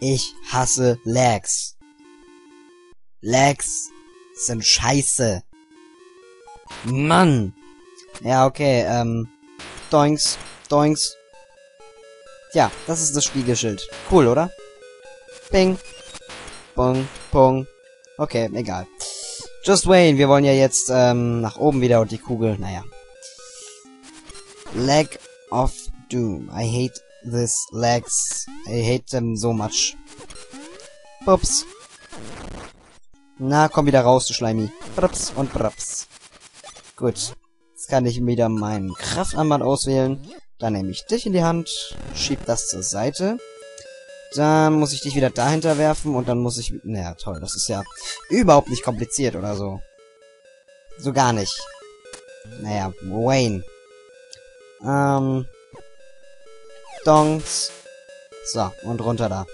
Ich hasse Lags. Lags sind scheiße. Mann. Ja, okay, ähm. Doinks, doinks. Ja, das ist das Spiegelschild. Cool, oder? Bing. Bong, pong. Okay, egal. Just Wayne, wir wollen ja jetzt ähm, nach oben wieder und die Kugel, naja. Leg of Doom. I hate this legs. I hate them so much. Ups. Na, komm wieder raus, du Schleimi. Braps und braps. Gut. Jetzt kann ich wieder meinen Kraftanband auswählen. Dann nehme ich dich in die Hand, schieb das zur Seite. Dann muss ich dich wieder dahinter werfen und dann muss ich... Naja, toll, das ist ja überhaupt nicht kompliziert oder so. So gar nicht. Naja, Wayne. Ähm... Dongs. So, und runter da.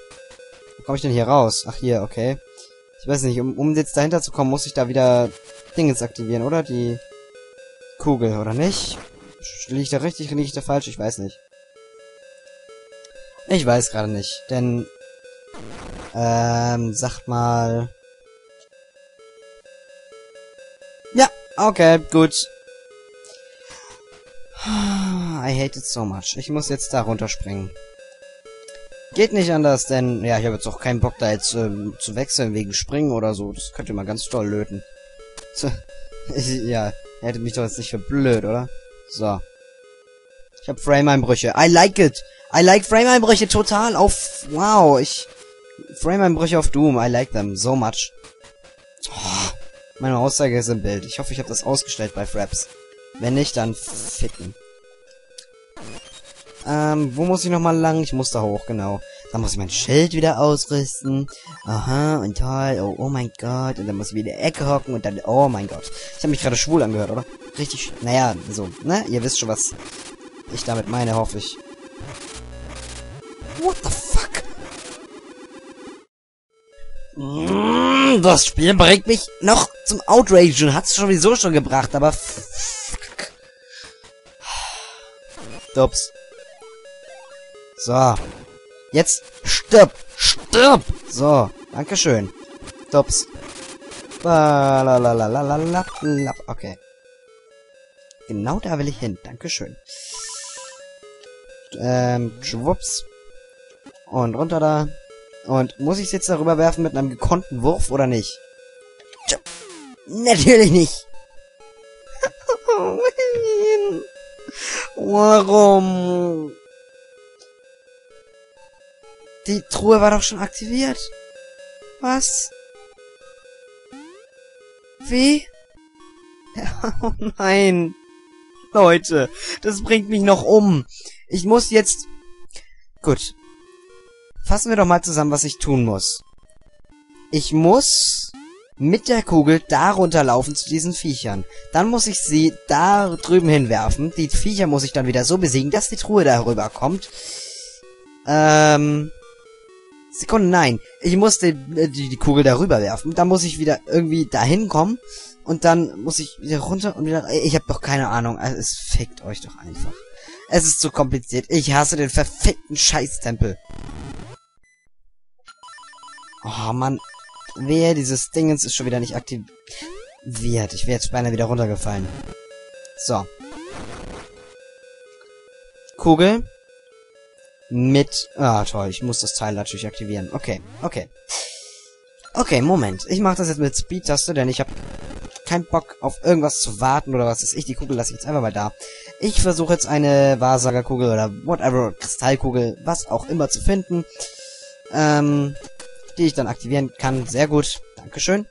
Wo komme ich denn hier raus? Ach, hier, okay. Ich weiß nicht, um, um jetzt dahinter zu kommen, muss ich da wieder Dingens aktivieren, oder? Die Kugel, oder nicht? Liege ich da richtig, liege ich da falsch? Ich weiß nicht. Ich weiß gerade nicht, denn... Ähm, sagt mal... Ja, okay, gut. I hate it so much. Ich muss jetzt da runterspringen. Geht nicht anders, denn... Ja, ich habe jetzt auch keinen Bock, da jetzt ähm, zu wechseln wegen Springen oder so. Das könnte mal ganz toll löten. ja, hätte mich doch jetzt nicht für blöd, oder? So. Ich habe Frame-Einbrüche. I like it. I like Frame-Einbrüche total auf... Wow, ich... Frame-Einbrüche auf Doom. I like them so much. Oh, meine Aussage ist im Bild. Ich hoffe, ich habe das ausgestellt bei Fraps. Wenn nicht, dann ficken. Ähm, wo muss ich nochmal lang? Ich muss da hoch, genau. Dann muss ich mein Schild wieder ausrüsten. Aha, und toll. Oh, oh mein Gott. Und dann muss ich wieder in der Ecke hocken und dann... Oh mein Gott. Ich habe mich gerade schwul angehört, oder? Richtig... Naja, so, ne? Ihr wisst schon, was ich damit meine, hoffe ich. What the fuck? Mm, das Spiel bringt mich noch zum Outragen. Hat's sowieso schon gebracht, aber... Fuck. Dups. So. Jetzt stirb. Stirb. So. Dankeschön. Dups. Okay. Genau da will ich hin. Dankeschön. Ähm, schwupps. Und runter da. Und muss ich es jetzt darüber werfen mit einem gekonnten Wurf oder nicht? Natürlich nicht. Warum? Die Truhe war doch schon aktiviert. Was? Wie? Oh nein. Leute, das bringt mich noch um. Ich muss jetzt... Gut. Fassen wir doch mal zusammen, was ich tun muss. Ich muss mit der Kugel da runterlaufen zu diesen Viechern. Dann muss ich sie da drüben hinwerfen. Die Viecher muss ich dann wieder so besiegen, dass die Truhe darüber kommt. Ähm... Sekunde, nein. Ich muss die, die, die Kugel darüber werfen. Dann muss ich wieder irgendwie dahin kommen. Und dann muss ich wieder runter und wieder... Ich habe doch keine Ahnung. Also, es fickt euch doch einfach. Es ist zu kompliziert. Ich hasse den verfickten Scheißtempel. Oh, Mann. Wehe, dieses Dingens ist schon wieder nicht aktiviert. Ich wäre jetzt beinahe wieder runtergefallen. So. Kugel. Mit... Ah, toll. Ich muss das Teil natürlich aktivieren. Okay, okay. Okay, Moment. Ich mache das jetzt mit Speed-Taste, denn ich habe keinen Bock auf irgendwas zu warten oder was ist ich. Die Kugel lasse ich jetzt einfach mal da. Ich versuche jetzt eine Wahrsagerkugel oder whatever, Kristallkugel, was auch immer zu finden. Ähm, die ich dann aktivieren kann. Sehr gut. Dankeschön.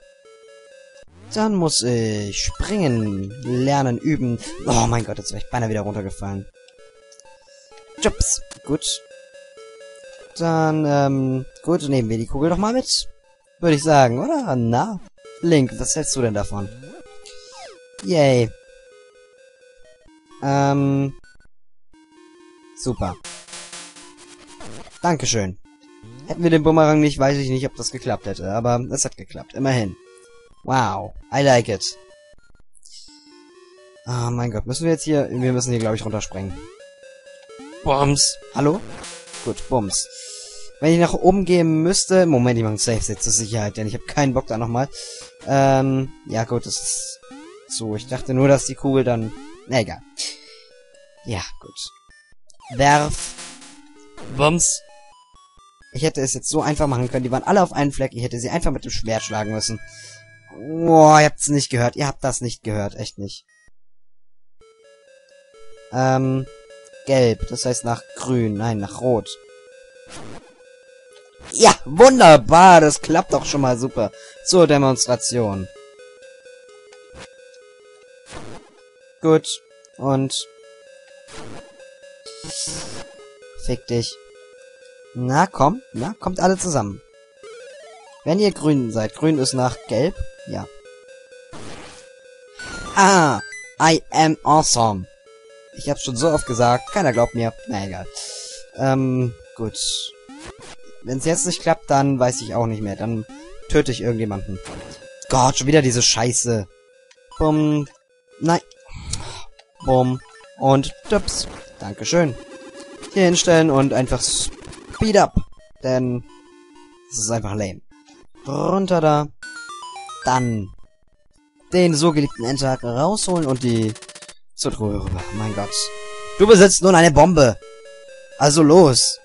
Dann muss ich springen, lernen, üben. Oh mein Gott, jetzt wäre ich beinahe wieder runtergefallen. Jobs. Gut. Dann, ähm, gut, nehmen wir die Kugel doch mal mit. Würde ich sagen, oder? Na? Link, was hältst du denn davon? Yay. Ähm. Super. Dankeschön. Hätten wir den Bumerang nicht, weiß ich nicht, ob das geklappt hätte. Aber es hat geklappt. Immerhin. Wow. I like it. Ah, oh mein Gott. Müssen wir jetzt hier... Wir müssen hier, glaube ich, runterspringen. Bums. Hallo? Gut, Bums. Wenn ich nach oben gehen müsste... Moment, ich mache ein Safe Set zur Sicherheit, denn ich habe keinen Bock da nochmal. Ähm, ja gut, das ist so. Ich dachte nur, dass die Kugel dann... Na egal. Ja, gut. Werf. Bums. Ich hätte es jetzt so einfach machen können. Die waren alle auf einen Fleck. Ich hätte sie einfach mit dem Schwert schlagen müssen. Boah, ihr habt's nicht gehört. Ihr habt das nicht gehört. Echt nicht. Ähm, gelb. Das heißt nach grün. Nein, nach rot. Ja, wunderbar. Das klappt doch schon mal super. Zur Demonstration. Gut. Und... Fick dich. Na, komm. Na, kommt alle zusammen. Wenn ihr grün seid. Grün ist nach gelb. Ja. Ah, I am awesome. Ich hab's schon so oft gesagt. Keiner glaubt mir. Na, egal. Ähm, gut. Wenn es jetzt nicht klappt, dann weiß ich auch nicht mehr. Dann töte ich irgendjemanden. Gott, schon wieder diese Scheiße. Bumm. Nein. Bumm. Und dups. Dankeschön. Hier hinstellen und einfach speed up. Denn das ist einfach lame. Runter da. Dann den so geliebten Endtag rausholen und die zur Truhe rüber. Mein Gott. Du besitzt nun eine Bombe. Also los.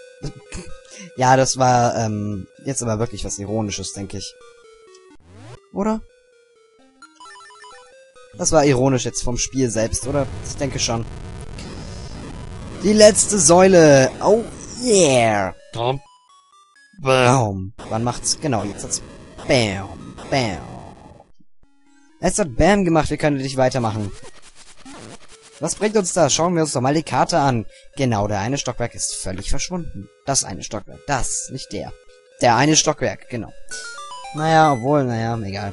Ja, das war ähm, jetzt aber wirklich was Ironisches, denke ich. Oder? Das war ironisch jetzt vom Spiel selbst, oder? Ich denke schon. Die letzte Säule. Oh yeah. Bam. Wann macht's? Genau, jetzt hat's Bam. Bam. Es hat Bam gemacht, wir können nicht weitermachen. Was bringt uns das? Schauen wir uns doch mal die Karte an. Genau, der eine Stockwerk ist völlig verschwunden. Das eine Stockwerk. Das, nicht der. Der eine Stockwerk, genau. Naja, obwohl, naja, egal.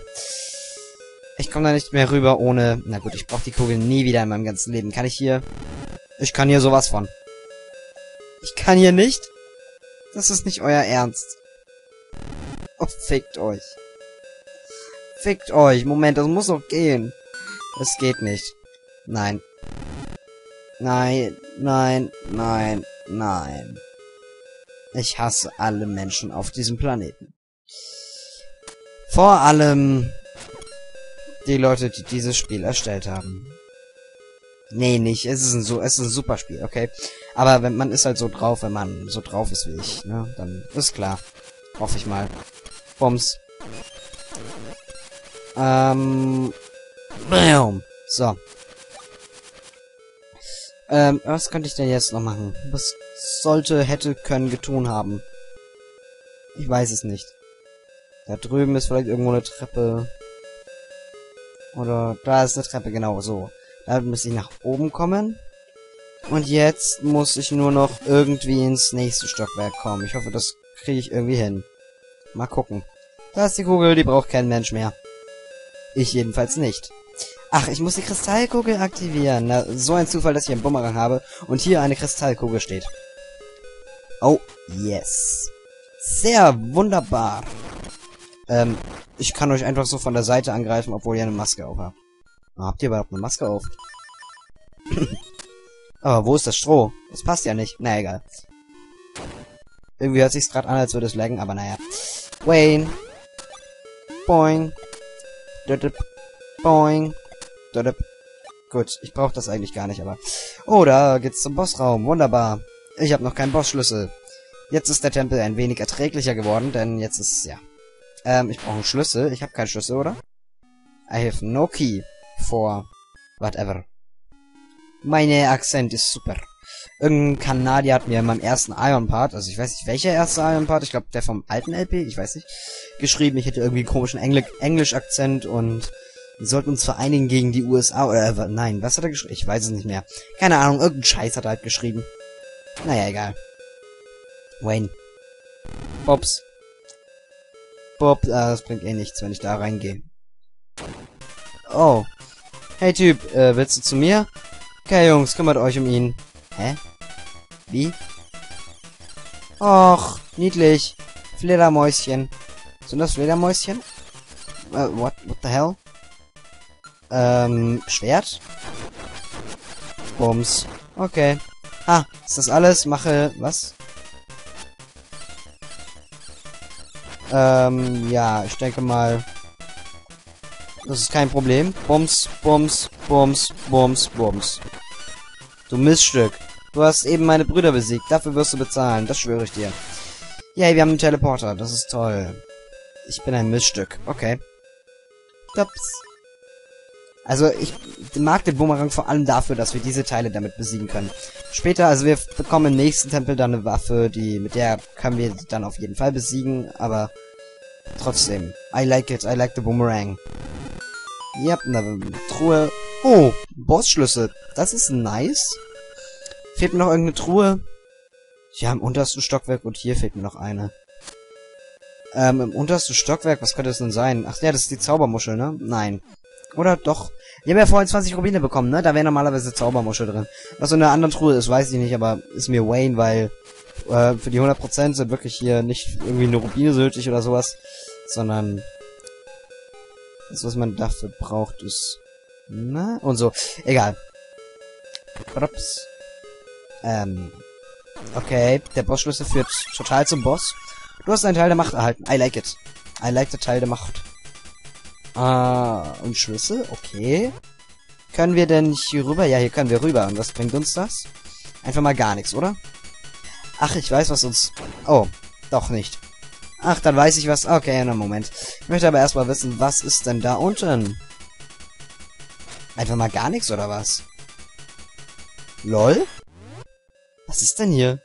Ich komme da nicht mehr rüber ohne... Na gut, ich brauche die Kugel nie wieder in meinem ganzen Leben. Kann ich hier... Ich kann hier sowas von. Ich kann hier nicht? Das ist nicht euer Ernst. Oh, fickt euch. Fickt euch. Moment, das muss doch gehen. Es geht nicht. Nein. Nein, nein, nein, nein. Ich hasse alle Menschen auf diesem Planeten. Vor allem die Leute, die dieses Spiel erstellt haben. Nee, nicht. Es ist ein so, es ist ein super Spiel, okay. Aber wenn man ist halt so drauf, wenn man so drauf ist wie ich, ne, dann ist klar. Hoffe ich mal. Bums. Ähm. Boom. So. Ähm, was könnte ich denn jetzt noch machen? Was sollte, hätte, können, getun haben? Ich weiß es nicht. Da drüben ist vielleicht irgendwo eine Treppe. Oder da ist eine Treppe, genau so. Da muss ich nach oben kommen. Und jetzt muss ich nur noch irgendwie ins nächste Stockwerk kommen. Ich hoffe, das kriege ich irgendwie hin. Mal gucken. Da ist die Kugel, die braucht kein Mensch mehr. Ich jedenfalls nicht. Ach, ich muss die Kristallkugel aktivieren. Na, so ein Zufall, dass ich einen Bumerang habe und hier eine Kristallkugel steht. Oh, yes. Sehr wunderbar. Ähm, ich kann euch einfach so von der Seite angreifen, obwohl ihr eine Maske auf habt. Habt ihr überhaupt eine Maske auf? Aber wo ist das Stroh? Das passt ja nicht. Na egal. Irgendwie hört sich's gerade an, als würde es laggen, aber naja. Wayne. Boing. Boing. Gut, ich brauche das eigentlich gar nicht, aber... Oh, da geht's zum Bossraum. Wunderbar. Ich habe noch keinen Bossschlüssel. Jetzt ist der Tempel ein wenig erträglicher geworden, denn jetzt ist... ja. Ähm, ich brauche einen Schlüssel. Ich habe keinen Schlüssel, oder? I have no key for whatever. Meine Akzent ist super. Irgendein Kanadier hat mir in meinem ersten Iron-Part, also ich weiß nicht, welcher erste Iron-Part, ich glaube der vom alten LP, ich weiß nicht, geschrieben, ich hätte irgendwie einen komischen Engl Englisch-Akzent und wir sollten uns vereinigen gegen die USA oder äh, nein, was hat er geschrieben? Ich weiß es nicht mehr. Keine Ahnung, irgendein Scheiß hat er halt geschrieben. Naja, egal. Wayne. Bobs. Bob, äh, das bringt eh nichts, wenn ich da reingehe. Oh. Hey Typ, äh, willst du zu mir? Okay, Jungs, kümmert euch um ihn. Hä? Wie? Och, niedlich. Fledermäuschen. Sind das Fledermäuschen? Uh, what, what the hell? Ähm, Schwert? Bums. Okay. Ah, ist das alles? Mache, was? Ähm, ja, ich denke mal... Das ist kein Problem. Bums, bums, bums, bums, bums. Du Miststück. Du hast eben meine Brüder besiegt. Dafür wirst du bezahlen. Das schwöre ich dir. Yay, wir haben einen Teleporter. Das ist toll. Ich bin ein Miststück. Okay. Ups. Also, ich mag den Bumerang vor allem dafür, dass wir diese Teile damit besiegen können. Später, also wir bekommen im nächsten Tempel dann eine Waffe, die mit der können wir dann auf jeden Fall besiegen, aber trotzdem. I like it. I like the Boomerang. Ja, eine Truhe. Oh, Bossschlüssel. Das ist nice. Fehlt mir noch irgendeine Truhe? Ja, im untersten Stockwerk und hier fehlt mir noch eine. Ähm, im untersten Stockwerk, was könnte es denn sein? Ach ja, das ist die Zaubermuschel, ne? Nein. Oder doch? Wir haben ja vorhin 20 Rubine bekommen, ne? Da wäre normalerweise Zaubermuschel drin. Was in der anderen Truhe ist, weiß ich nicht, aber ist mir Wayne, weil äh, für die 100% sind wirklich hier nicht irgendwie eine Rubine nötig oder sowas, sondern das, was man dafür braucht, ist... Na? Und so. Egal. Ups. Ähm. Okay, der Bossschlüssel führt total zum Boss. Du hast einen Teil der Macht erhalten. I like it. I like the Teil der Macht. Ah, und Schlüssel? Okay. Können wir denn hier rüber? Ja, hier können wir rüber. Und was bringt uns das? Einfach mal gar nichts, oder? Ach, ich weiß, was uns... Oh, doch nicht. Ach, dann weiß ich was. Okay, einen Moment. Ich möchte aber erstmal wissen, was ist denn da unten? Einfach mal gar nichts, oder was? LOL? Was ist denn hier?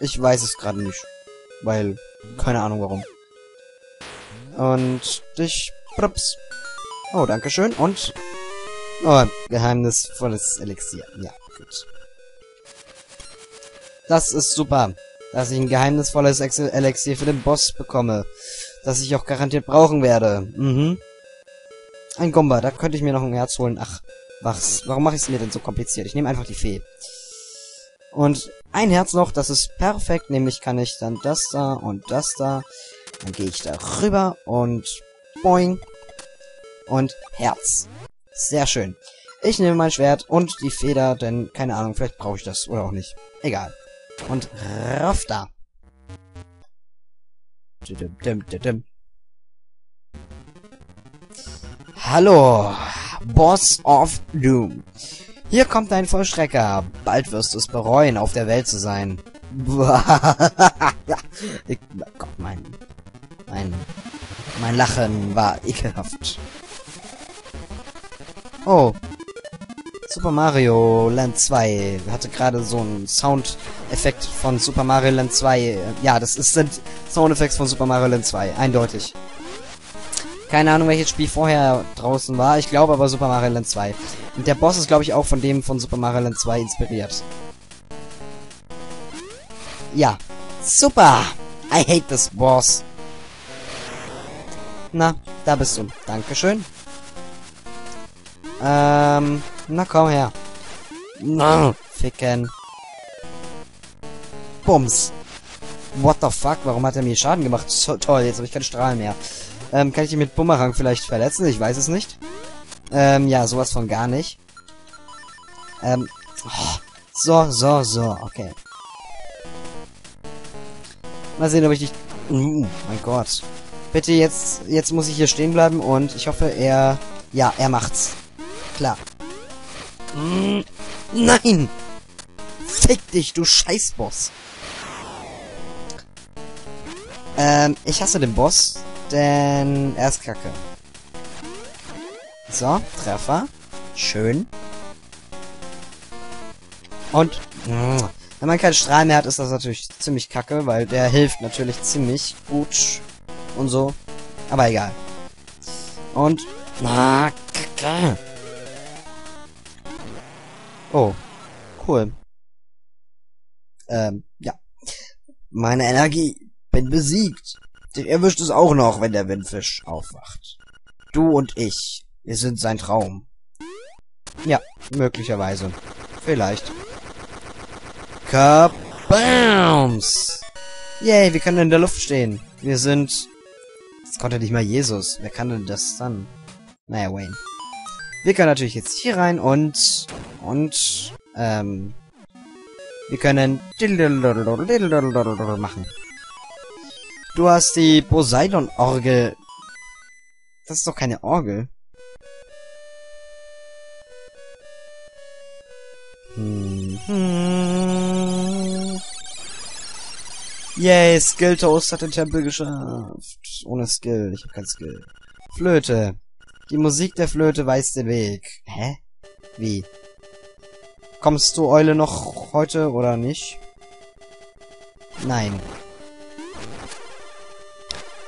Ich weiß es gerade nicht. Weil, keine Ahnung warum. Und dich... Prups. Oh, danke schön. Und... Oh, geheimnisvolles Elixier. Ja, gut. Das ist super. Dass ich ein geheimnisvolles Elixier für den Boss bekomme. Das ich auch garantiert brauchen werde. Mhm. Ein Gomba, da könnte ich mir noch ein Herz holen. Ach, was? Warum mache ich es mir denn so kompliziert? Ich nehme einfach die Fee. Und ein Herz noch, das ist perfekt. Nämlich kann ich dann das da und das da. Dann gehe ich da rüber und boing. Und Herz. Sehr schön. Ich nehme mein Schwert und die Feder, denn keine Ahnung, vielleicht brauche ich das oder auch nicht. Egal. Und rauf da. Hallo, Boss of Doom. Hier kommt dein Vollstrecker. Bald wirst du es bereuen, auf der Welt zu sein. ich, oh Gott, mein, mein, mein Lachen war ekelhaft. Oh, Super Mario Land 2 hatte gerade so einen Soundeffekt von Super Mario Land 2. Ja, das ist, sind Soundeffekte von Super Mario Land 2, eindeutig. Keine Ahnung, welches Spiel vorher draußen war. Ich glaube aber Super Mario Land 2. Und der Boss ist, glaube ich, auch von dem von Super Mario Land 2 inspiriert. Ja. Super! I hate this boss. Na, da bist du. Dankeschön. Ähm, na komm her. Na, ficken. Bums. What the fuck? Warum hat er mir Schaden gemacht? So, toll, jetzt habe ich keine Strahlen mehr. Ähm, kann ich ihn mit Bumerang vielleicht verletzen? Ich weiß es nicht. Ähm, ja, sowas von gar nicht. Ähm, oh, so, so, so, okay. Mal sehen, ob ich dich... Uh, mein Gott. Bitte jetzt, jetzt muss ich hier stehen bleiben und ich hoffe, er... Ja, er macht's. Klar. Mm, nein! Fick dich, du Scheißboss! Ähm, ich hasse den Boss, denn er ist kacke. So, Treffer. Schön. Und, mm, wenn man keinen Strahl mehr hat, ist das natürlich ziemlich kacke, weil der hilft natürlich ziemlich gut und so. Aber egal. Und, na, kacke. Oh, cool. Ähm, ja. Meine Energie. Bin besiegt. Den erwischt es auch noch, wenn der Windfisch aufwacht. Du und ich. Wir sind sein Traum. Ja, möglicherweise. Vielleicht. Kabams! Yay, wir können in der Luft stehen. Wir sind... Das konnte nicht mal Jesus. Wer kann denn das dann? Naja, Wayne. Wir können natürlich jetzt hier rein und... Und... Ähm... Wir können... machen. Du hast die Poseidon-Orgel. Das ist doch keine Orgel. Hm. Hm. Yay, Skill Toast hat den Tempel geschafft. Ohne Skill, ich hab kein Skill. Flöte. Die Musik der Flöte weist den Weg. Hä? Wie? Kommst du, Eule, noch heute oder nicht? Nein.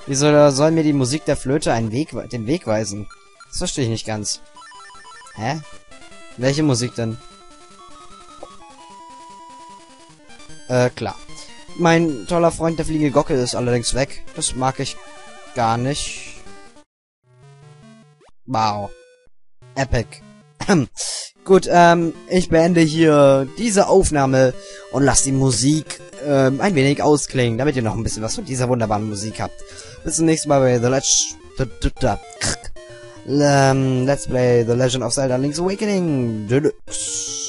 Wieso soll mir die Musik der Flöte einen Weg, den Weg weisen? Das verstehe ich nicht ganz. Hä? Welche Musik denn? Äh, klar. Mein toller Freund, der fliegende Gockel, ist allerdings weg. Das mag ich gar nicht. Wow. Epic. Gut, ähm, ich beende hier diese Aufnahme und lasse die Musik ähm, ein wenig ausklingen, damit ihr noch ein bisschen was von dieser wunderbaren Musik habt. Bis zum nächsten Mal bei The Let's... Let's Play The Legend of Zelda Link's Awakening Deluxe.